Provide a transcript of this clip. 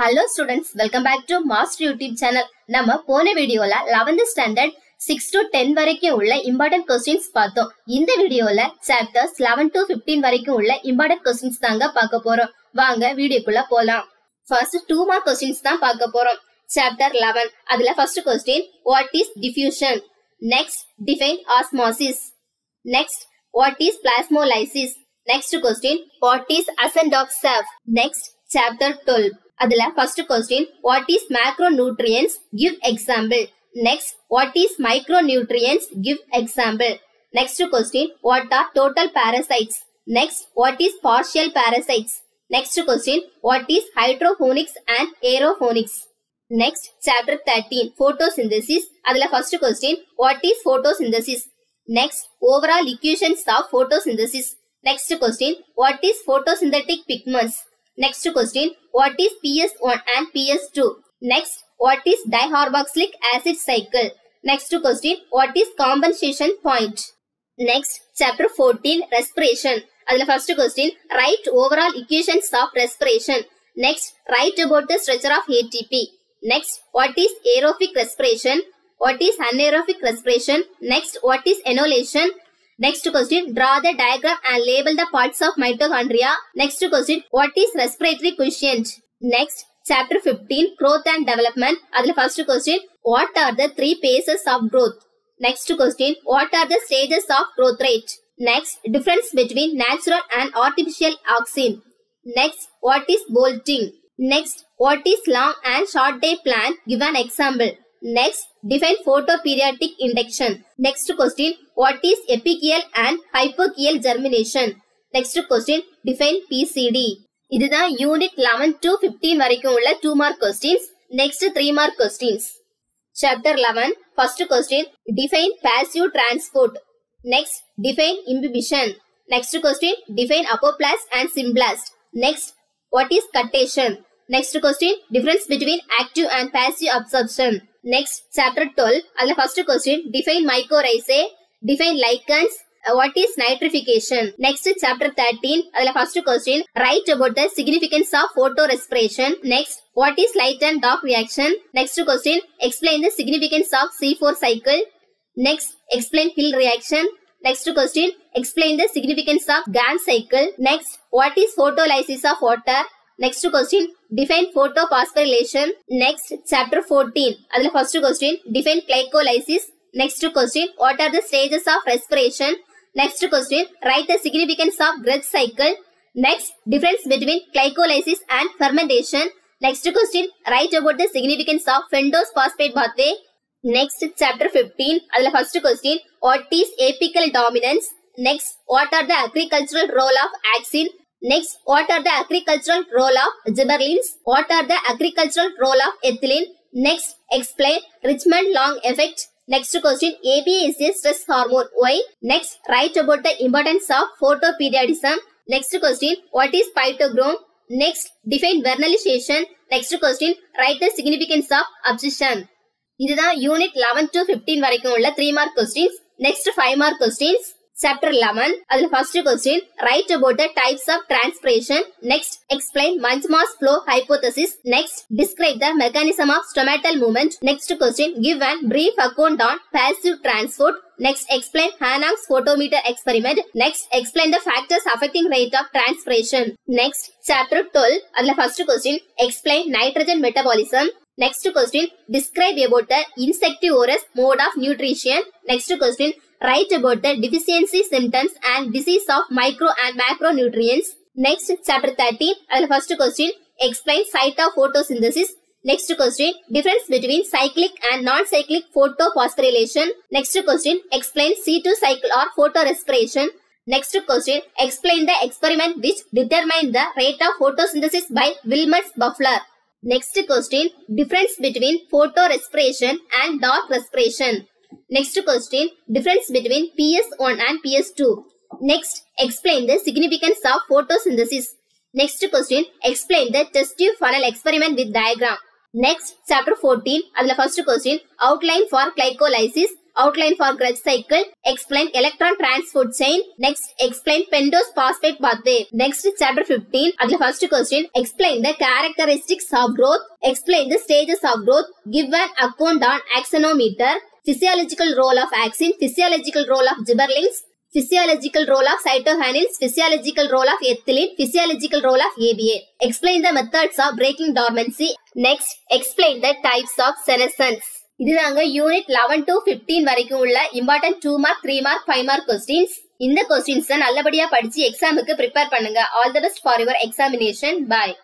Hello students welcome back to master YouTube channel நம்ம போன வீடியோல 11th standard six to ten வரைக்கும் உள்ள இம்பார்ட்டன்ட் கொஸ்டின்ஸ் பார்த்தோம். இந்த வீடியோல சாப்டர்ஸ் 11 டு 15 வரைக்கும் உள்ள இம்பார்ட்டன்ட் கொஸ்டின்ஸ் தாங்க பார்க்க போறோம். வாங்க வீடியோக்குள்ள போலாம். ஃபர்ஸ்ட் டூ மார்க் கொஸ்டின்ஸ் தான் பார்க்க போறோம். சாப்டர் 11 அதுல first question what is diffusion next define osmosis next what is plasmolysis next question what is ascent of sap next chapter 12 அதுல first question what is macro nutrients give example next what is micro nutrients give example next question what are total parasites next what is partial parasites next question what is hydroponics and aeroponics next chapter thirteen photosynthesis அதுல first question what is photosynthesis next overall equations of photosynthesis next question what is photosynthetic pigments Next question, what is PS1 and PS2? Next, what is dicarboxylic acid cycle? Next question, what is compensation point? Next, chapter 14, respiration. அதுல first question, write overall equations of respiration. Next, write about the structure of ATP. Next, what is aerobic respiration? What is anaerobic respiration? Next, what is inhalation? Next question, draw the diagram and label the parts of mitochondria. Next question, what is respiratory quotient? Next, chapter 15, growth and development. Adil first question, what are the three phases of growth? Next question, what are the stages of growth rate? Next, difference between natural and artificial auxin. Next, what is bolting? Next, what is long and short day plan? Give an example. Next, define photoperiodic induction. Next question, what is epigeal and hypokial germination? Next question define PCD இதுதான் unit eleven to fifteen வரைக்கும் உள்ள two mark questions next three mark questions chapter 11 first question define passive transport next define imbibition next question define apoplast and symplast next what is guttation next question difference between active and passive absorption next chapter twelve அதுல first question define mycorrhizae define lichens what is நைட்ரிபிகேஷன் next chapter thirteen அதுல first question right about the significance of photo respiration next what is light and dark reaction next question explain the significance of C four cycle next explain hill reaction Next question, explain the significance of Gantt cycle. Next, what is photolysis of water? Next question, define photophosphorylation. Next, chapter 14. அதுல first question, define glycolysis. Next question, what are the stages of respiration? Next question, write the significance of Krebs cycle. Next, difference between glycolysis and fermentation. Next question, write about the significance of pentose phosphate pathway. Next, chapter 15, அதில் first question, what is apical dominance? Next, what are the agricultural role of auxin? Next, what are the agricultural role of gibberellins? What are the agricultural role of ethylene? Next, explain Richmond Lang effect. Next question, ABA is a stress hormone. Why? Next, write about the importance of photoperiodism. Next question, what is phytochrome? Next, define vernalization. Next question, write the significance of abscission. இதுதான் unit 11 to 15 வரைக்கும் உள்ள 3 mark questions next 5 mark questions chapter 11 The first question: Write about the types of transpiration. Next, explain Munch mass flow hypothesis. Next, describe the mechanism of stomatal movement. Next question. Give an brief account on passive transport. Next, explain Ganong's potometer experiment. Next, explain the factors affecting rate of transpiration. Next, chapter 12, The first question, explain nitrogen metabolism. Next question, describe about the insectivorous mode of nutrition. Next question, Write about the deficiency symptoms and disease of micro and macronutrients. Next, chapter 13, our first question, explain site photosynthesis. Next question, difference between cyclic and non-cyclic photophosphorylation. Next question, explain C2 cycle or photorespiration. Next question, explain the experiment which determined the rate of photosynthesis by Wilmott's bubbler. Next question, difference between photorespiration and dark respiration. Next question, difference between PS1 and PS2. Next, explain the significance of photosynthesis. Next question, explain the test tube funnel experiment with diagram. Next, chapter 14, அதில் first question, outline for glycolysis, outline for Krebs cycle, explain electron transport chain, next explain pentose phosphate pathway. Next chapter 15, அதில் first question, explain the characteristics of growth, explain the stages of growth, give an account on auxanometer, physiological role of axin, physiological role of gibberellins, physiological role of cytokinins, physiological role of ethylene, physiological role of ABA. Explain the methods of breaking dormancy. Next, explain the types of senescence. இதுதாங்க unit eleven to fifteen வரைக்கும் உள்ள important two mark three mark five mark questions இந்த questions நல்லபடியா படிச்சு எக்ஸாமுக்கு prepare பண்ணுங்க all the best for your examination bye